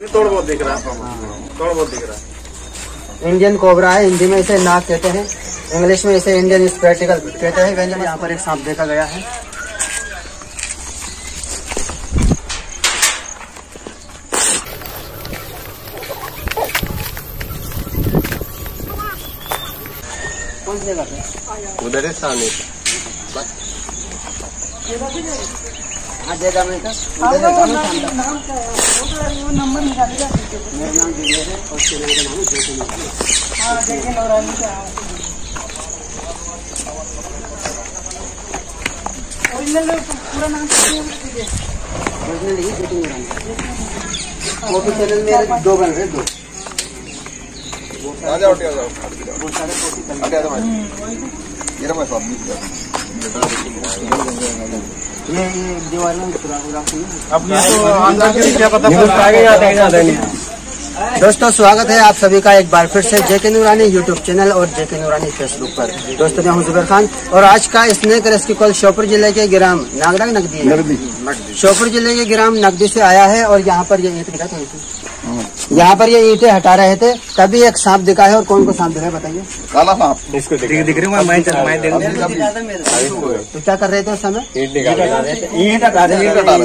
तोड़ बहुत दिख रहा है। तोड़ बहुत दिख रहा है। इंडियन कोबरा है हिंदी में इसे नाक कहते हैं इंग्लिश में इसे इंडियन स्पेटिकल कहते हैं। व्यंजन यहाँ पर एक सांप देखा गया है। कौन सी जगह पे उधर है सामने। हाँ जगह में था उधर देखा मैं सांप था। मेरा नाम दिव्य है और चैनल का नाम है ज्योति मिश्रा। ओरिजिनल यही ज्योति मिश्रा। वो भी चैनल में दो। बन रहे दो। आ जाओ आ जाओ। वो सारे कॉपी कर आ जाओ ये रहा मैं सब ये ये है। अब ये तो के क्या पता दोस्तों स्वागत है आप सभी का एक बार फिर से जेके नूरानी यूट्यूब चैनल और जेके नूरानी फेसबुक पर दोस्तों मैं हूँ जुबेर खान और आज का स्नेक रेस्क्यू कॉल श्योपुर ज़िले के ग्राम नागराग नगदी है। श्योपुर ज़िले के ग्राम नगदी से आया है और यहाँ पर ये ईंट दिखा था इसे। यहाँ पर ये ईटे हटा रहे थे तभी एक सांप दिखा है और कौन को सांप दिखा है बताइए। काला सांप। इसको दिख दिख रही मैं चल मैं देख तो क्या कर रहे थे उस समय? ईंट निकाल रहे थे। ईंट हटा रहे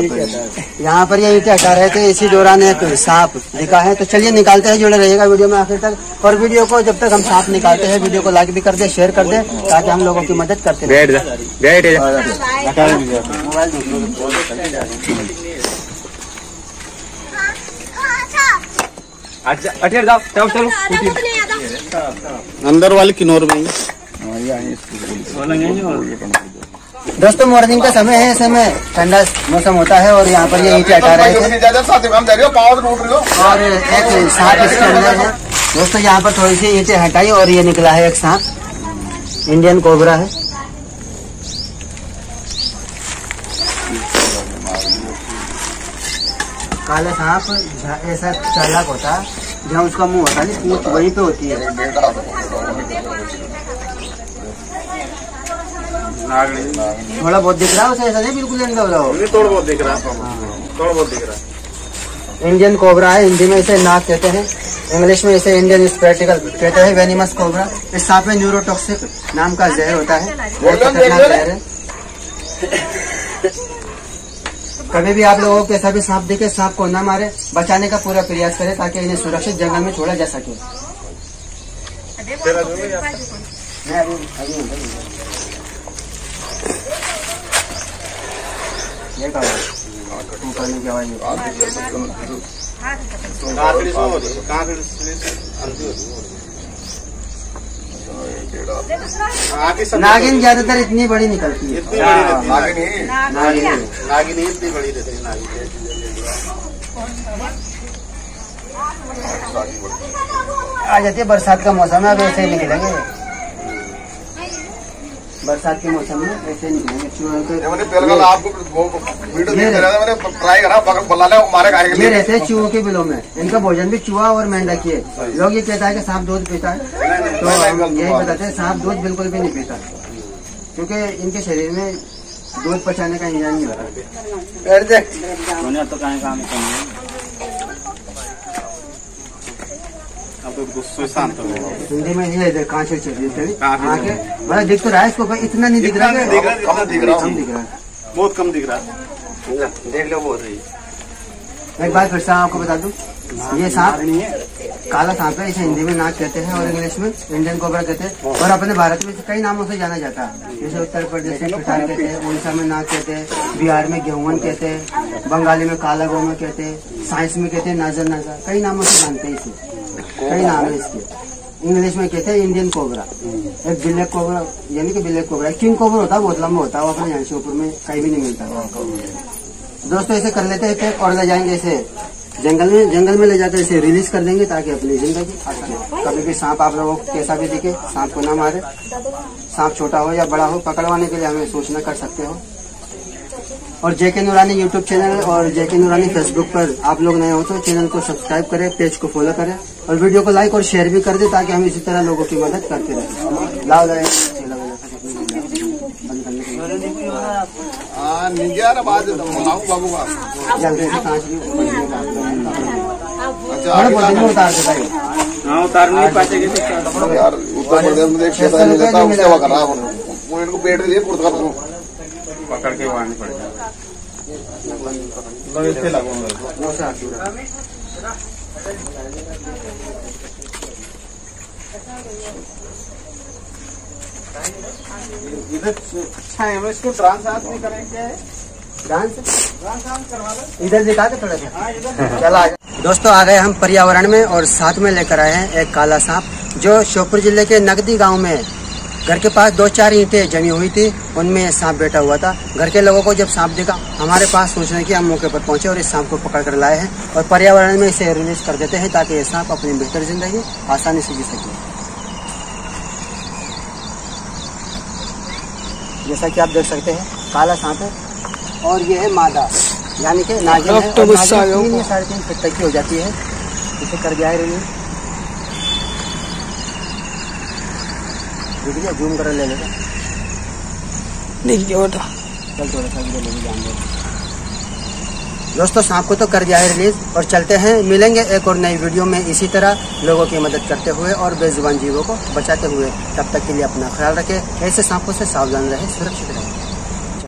थे। यहाँ पर ये ईटे हटा रहे थे इसी दौरान एक सांप दिखा है। तो चलिए निकालते हैं जुड़े रहिएगा वीडियो में आखिर तक। और वीडियो को जब तक हम सांप निकालते हैं वीडियो को लाइक भी कर दे शेयर कर दे ताकि हम लोगों की मदद करते। बैठ बैठ अठेर जाओ चलो चलो अंदर वाले किन्नौर में दोस्तों मॉर्निंग का समय है समय। ठंडा मौसम होता है और यहाँ पर ये ईंटें हटा रहे थे और एक सांप इसके अंदर है। दोस्तों यहाँ पर थोड़ी सी ईंटें हटाई और ये निकला है एक सांप। इंडियन कोबरा है। काला सांप ऐसा चालाक होता। है जहाँ उसका मुँह होता है ना पूछ वहीं पे होती है। थोड़ा बहुत दिख रहा है उसे ऐसा नहीं बिल्कुल लग रहा हो तोड़ बहुत दिख रहा है। तोड़ बहुत दिख रहा है। इंडियन कोबरा है हिंदी में इसे नाक कहते हैं। इंग्लिश में इसे इंडियन स्पेटिकल कहते हैं वेनिमस कोबरा इस सांप में न्यूरोटॉक्सिक नाम का जहर होता है। बहुत खतरनाक जहर है। कभी भी आप लोगों को कैसा भी सांप दिखे सांप को न मारे बचाने का पूरा प्रयास करें ताकि इन्हें सुरक्षित जंगल में छोड़ा जा सके है तू नहीं। काकड़ी सो हो रही है, काकड़ी से अंधी हो रही है। आगे सब नागिन ज़्यादातर इतनी बड़ी निकलती है। इतनी बड़ी रहती है नागिन। नागिन इतनी बड़ी रहती है नागिन। आ जाती है बरसात का मौसम है अब ऐसे ही निकलेंगे। बरसात के मौसम में ऐसे ही निकलेंगे चूहे मैंने के पहले कल आपको वो वीडियो देख रहा था मैंने ट्राई करा बगल बुला ले मारे खाए के ये रहते हैं चूहों के बिलों में। इनका भोजन भी चूहा और मेंढक ही। है लोग ये कहता है कि सांप दूध पीता है। तो यही बताते हैं सांप दूध बिल्कुल भी नहीं पीता। क्योंकि इनके शरीर में दूध पचाने का इंजाम नहीं होता। अब तो गुस्से शांत हो गए हिंदी में ये देख, कांचे है तो रहा है इसको इतना नहीं दिख रहा है। दिख रहा है, दिख रहा है। कम दिख रहा है। बहुत कम दिख रहा है। देख लो रही। एक बार फिर से आपको बता दूँ। ये सांप काला सांप है इसे हिंदी में नाक कहते हैं और इंग्लिश में इंडियन कोबरा कहते हैं। और अपने भारत में कई नामों से जाना जाता है। जैसे उत्तर प्रदेश में पिटार कहते हैं उड़ीसा में नाक कहते हैं बिहार में गेहूँ कहते हैं बंगाली में काला गोमा कहते हैं साइंस में कहते हैं नज़र नज़र कई नामों से जानते हैं इसे। कई नाम है इसके। इंग्लिश में कहते हैं इंडियन कोबरा एक ब्लैक कोबरा यानी कि ब्लैक कोबरा किंग कोबरा होता है बहुत लंबा होता है वो अपने यहाँ ऊपर में कहीं भी नहीं मिलता। दोस्तों ऐसे कर लेते हैं पैक और ले जाएँगे इसे जंगल में। जंगल में ले जाकर इसे रिलीज़ कर देंगे ताकि अपनी ज़िंदगी आसान हो। कभी भी सांप आप लोगों को कैसा भी दिखे सांप को ना मारे। सांप छोटा हो या बड़ा हो पकड़वाने के लिए हमें सूचना कर सकते हो। और जेके नूरानी यूट्यूब चैनल और जेके नूरानी फेसबुक पर आप लोग नए हो तो चैनल को सब्सक्राइब करें पेज को फॉलो करें और वीडियो को लाइक और शेयर भी कर दें ताकि हम इसी तरह लोगों की मदद करते रहें। लाओ लाओ, बंद करने के। लिए। हाँ दिन में उतार है उतार नहीं पाते कि। यार उत्तर प्रदेश में कर रहा है इनको पेट को पकड़ के वहाँ मतलब इतने लगूँगा। इधर अच्छा है इसको ट्रांस आस नहीं करेंगे इधर दिखा दे थोड़ा सा। हाँ चला आ। दोस्तों आ गए हम पर्यावरण में और साथ में लेकर आए हैं एक काला सांप जो श्योपुर ज़िले के नगदी गाँव में घर के पास दो चार ईंटें जमी हुई थी उनमें सांप बैठा हुआ था। घर के लोगों को जब सांप देखा हमारे पास सोचने की हम मौके पर पहुँचे और इस सांप को पकड़ कर लाए हैं और पर्यावरण में इसे रिलीज़ कर देते हैं ताकि ये सांप अपनी बेहतर ज़िंदगी आसानी से जी सके। जैसा कि आप देख सकते हैं काला सांप है और ये है मादा यानी कि नागिन है और नागिन तीन या साढ़े तीन फीट तक की हो जाती है। इसे कर दिया है रिलीज़ जूम कर ले लेगा चल थोड़ा सा इधर लेके जान। दोस्तों सांप को तो कर दिया है रिलीज़ और चलते हैं मिलेंगे एक और नई वीडियो में। इसी तरह लोगों की मदद करते हुए और बेजुबान जीवों को बचाते हुए। तब तक के लिए अपना ख्याल रखें ऐसे सांपों से सावधान रहे सुरक्षित रहें।